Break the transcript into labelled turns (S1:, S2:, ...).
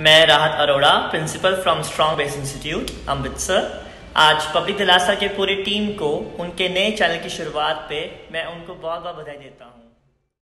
S1: मैं Rahat Arora principal from strong base institute Amritsar. आज public दिलासा के पूरी टीम को, उनके नए चैनल की शुरुआत पे मैं उनको बहुत बहुत बधाई देता हूँ।